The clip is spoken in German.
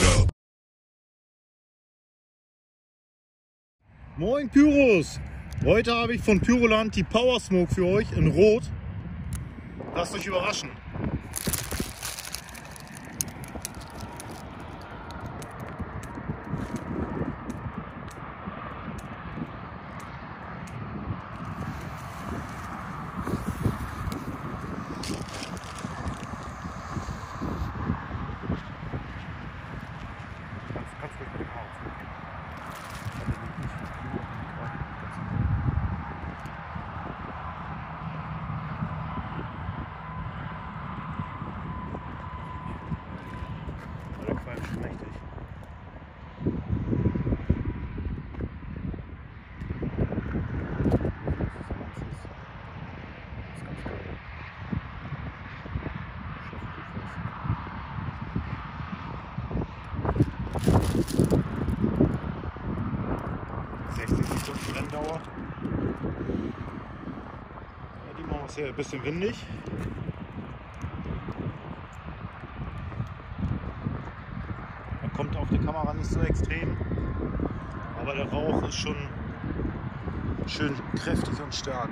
it up. Moin Pyros! Heute habe ich von Pyroland die Power Smoke für euch in Rot. Lasst euch überraschen. 60 Sekunden Renndauer. Ja, die Mauer ist ja ein bisschen windig. Man kommt auf der Kamera nicht so extrem, aber der Rauch ist schon schön kräftig und stark.